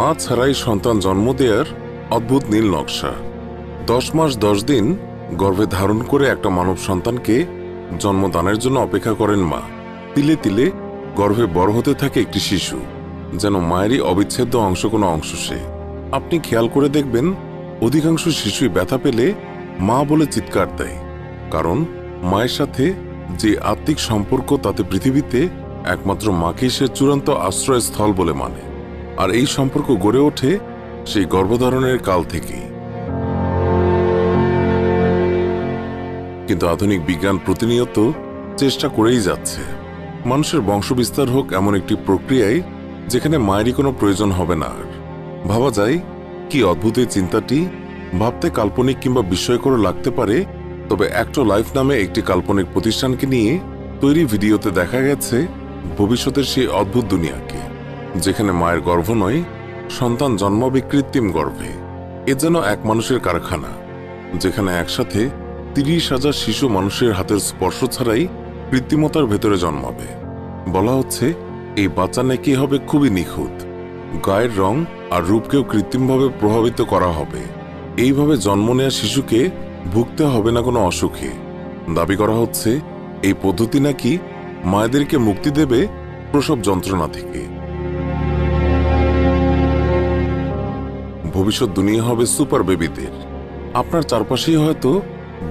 মা ছাড়াই সন্তান জন্ম দেওয়ার অদ্ভুত নীল নকশা। দশ মাস দশ দিন গর্ভে ধারণ করে একটা মানব সন্তানকে জন্মদানের জন্য অপেক্ষা করেন মা। তিলে তিলে গর্ভে বড় হতে থাকে একটি শিশু, যেন মায়েরই অবিচ্ছেদ্য অংশ কোনো অংশ সে। আপনি খেয়াল করে দেখবেন, অধিকাংশ শিশুই ব্যথা পেলে মা বলে চিৎকার দেয়, কারণ মায়ের সাথে যে আত্মিক সম্পর্ক তাতে পৃথিবীতে একমাত্র মাকেই সে চূড়ান্ত আশ্রয়স্থল বলে মানে। আর এই সম্পর্ক গড়ে ওঠে সেই গর্ভধারণের কাল থেকেই। কিন্তু আধুনিক বিজ্ঞান প্রতিনিয়ত চেষ্টা করেই যাচ্ছে। মানুষের বংশবিস্তার হোক এমন একটি প্রক্রিয়ায় যেখানে মায়েরই কোনো প্রয়োজন হবে না আর। ভাবা যায়, কি অদ্ভুত এই চিন্তাটি, ভাবতে কাল্পনিক কিংবা বিস্ময়কর লাগতে পারে, তবে অ্যাক্টো লাইফ নামে একটি কাল্পনিক প্রতিষ্ঠানকে নিয়ে তৈরি ভিডিওতে দেখা গেছে ভবিষ্যতের সেই অদ্ভুত দুনিয়াকে। যেখানে মায়ের গর্ভ নয়, সন্তান জন্মাবে কৃত্রিম গর্ভে। এ যেন এক মানুষের কারখানা, যেখানে একসাথে তিরিশ হাজার শিশু মানুষের হাতের স্পর্শ ছাড়াই কৃত্রিমতার ভেতরে জন্মাবে। বলা হচ্ছে, এই বাচ্চা নাকি হবে খুবই নিখুঁত। গায়ের রং আর রূপকেও কৃত্রিমভাবে প্রভাবিত করা হবে। এইভাবে জন্ম নেওয়া শিশুকে ভুগতে হবে না কোনো অসুখে। দাবি করা হচ্ছে, এই পদ্ধতি নাকি মায়েদেরকে মুক্তি দেবে প্রসব যন্ত্রণা থেকে। ভবিষ্যৎ দুনিয়া হবে সুপার বেবিদের। আপনার চারপাশেই হয়তো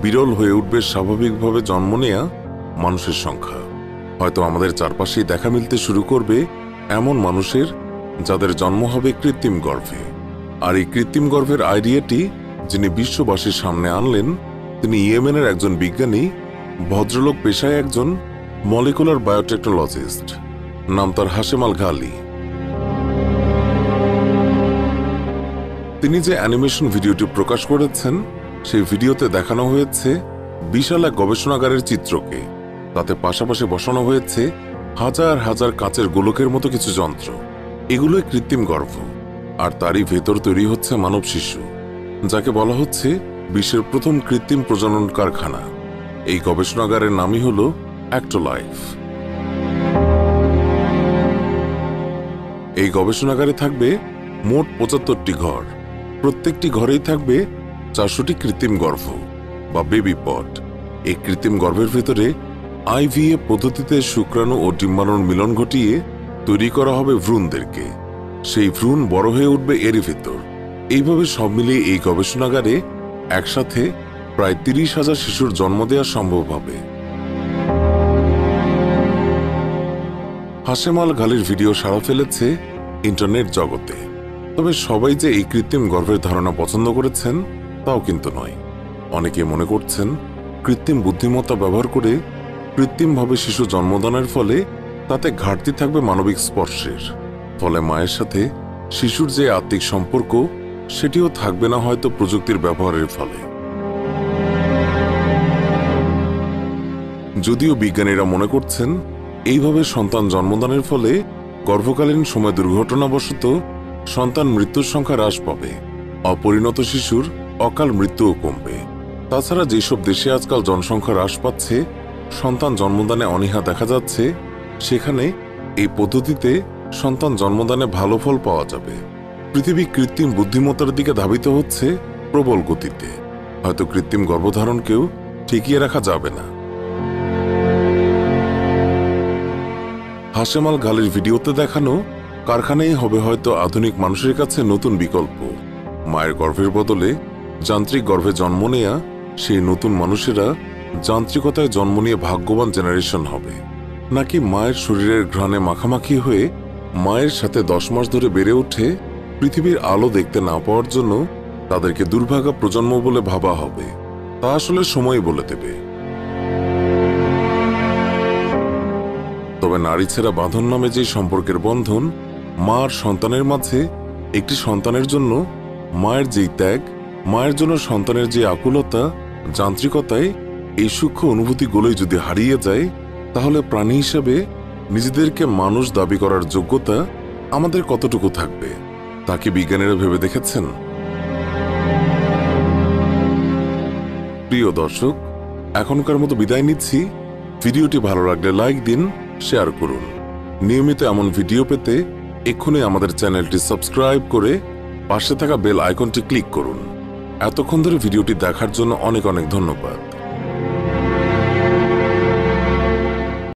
বিরল হয়ে উঠবে স্বাভাবিকভাবে জন্ম নেয়া মানুষের সংখ্যা। হয়তো আমাদের চারপাশেই দেখা মিলতে শুরু করবে এমন মানুষের যাদের জন্ম হবে কৃত্রিম গর্ভে। আর এই কৃত্রিম গর্ভের আইডিয়াটি যিনি বিশ্ববাসীর সামনে আনলেন, তিনি ইয়েমেনের একজন বিজ্ঞানী, ভদ্রলোক পেশায় একজন মলিকুলার বায়োটেকনোলজিস্ট। নাম তার হাসেমাল ঘালি তিনি যে অ্যানিমেশন ভিডিওটি প্রকাশ করেছেন, সেই ভিডিওতে দেখানো হয়েছে বিশাল এক গবেষণাগারের চিত্রকে। তাতে পাশাপাশি বসানো হয়েছে হাজার হাজার কাঁচের গোলকের মতো কিছু যন্ত্র। এগুলোই কৃত্রিম গর্ভ, আর তারই ভেতর তৈরি হচ্ছে মানব শিশু, যাকে বলা হচ্ছে বিশ্বের প্রথম কৃত্রিম প্রজনন কারখানা। এই গবেষণাগারের নামই হল অ্যাক্টোলাইফ। এই গবেষণাগারে থাকবে মোট পঁচাত্তরটি ঘর প্রত্যেকটি ঘরেই থাকবে চারশোটি কৃত্রিম গর্ভ বা বেবি পট এই কৃত্রিম গর্ভের ভেতরে আইভিএ পদ্ধতিতে শুক্রাণু ও ডিম্বাণুর মিলন ঘটিয়ে তৈরি করা হবে ভ্রূণদেরকে। সেই ভ্রূণ বড় হয়ে উঠবে এরই ভেতর। এইভাবে সব মিলিয়ে এই গবেষণাগারে একসাথে প্রায় তিরিশ হাজার শিশুর জন্ম দেওয়া সম্ভব হবে। হাসেমাল গালির ভিডিও সাড়া ফেলেছে ইন্টারনেট জগতে। তবে সবাই যে এই কৃত্রিম গর্ভের ধারণা পছন্দ করেছেন, তাও কিন্তু নয়। অনেকে মনে করছেন, কৃত্রিম বুদ্ধিমত্তা ব্যবহার করে কৃত্রিমভাবে শিশু জন্মদানের ফলে তাতে ঘাটতি থাকবে মানবিক স্পর্শের। ফলে মায়ের সাথে শিশুর যে আত্মিক সম্পর্ক, সেটিও থাকবে না হয়তো প্রযুক্তির ব্যবহারের ফলে। যদিও বিজ্ঞানীরা মনে করছেন, এইভাবে সন্তান জন্মদানের ফলে গর্ভকালীন সময় দুর্ঘটনাবশত সন্তান মৃত্যুর সংখ্যা হ্রাস পাবে। অপরিণত শিশুর অকাল মৃত্যুও কমবে। তাছাড়া যেসব দেশে আজকাল জনসংখ্যা হ্রাস পাচ্ছে, সন্তান জন্মদানে অনীহা দেখা যাচ্ছে, সেখানে এই পদ্ধতিতে সন্তান জন্মদানে ভালো ফল পাওয়া যাবে। পৃথিবী কৃত্রিম বুদ্ধিমত্তার দিকে ধাবিত হচ্ছে প্রবল গতিতে। হয়তো কৃত্রিম গর্ভধারণকেও ঠেকিয়ে রাখা যাবে না। হাসেমাল গালির ভিডিওতে দেখানো কারখানাই হবে হয়তো আধুনিক মানুষের কাছে নতুন বিকল্প। মায়ের গর্ভের বদলে যান্ত্রিক গর্ভে জন্ম নেয়া সেই নতুন মানুষেরা যান্ত্রিকতায় জন্ম নিয়ে ভাগ্যবান জেনারেশন হবে। নাকি মায়ের শরীরের ঘ্রাণে মাখামাখি হয়ে মায়ের সাথে দশ মাস ধরে বেড়ে উঠে পৃথিবীর আলো দেখতে না পাওয়ার জন্য তাদেরকে দুর্ভাগা প্রজন্ম বলে ভাবা হবে। তা আসলে সময় বলে দেবে। তবে নারী ছেড়া বাঁধন নামে যে সম্পর্কের বন্ধন মা সন্তানের মাঝে একটি সন্তানের জন্য মায়ের যেই ত্যাগ, মায়ের জন্য সন্তানের যে আকুলতা, যান্ত্রিকতায় এই সূক্ষ্ম অনুভূতিগুলোই যদি হারিয়ে যায়, তাহলে প্রাণী হিসেবে নিজেদেরকে মানুষ দাবি করার যোগ্যতা আমাদের কতটুকু থাকবে তাকে বিজ্ঞানীরা ভেবে দেখেছেন? প্রিয় দর্শক, এখনকার মতো বিদায় নিচ্ছি। ভিডিওটি ভালো লাগলে লাইক দিন, শেয়ার করুন। নিয়মিত এমন ভিডিও পেতে এক্ষুনি আমাদের চ্যানেলটি সাবস্ক্রাইব করে পাশে থাকা বেল আইকনটি ক্লিক করুন। এতক্ষণ ধরে ভিডিওটি দেখার জন্য অনেক অনেক ধন্যবাদ।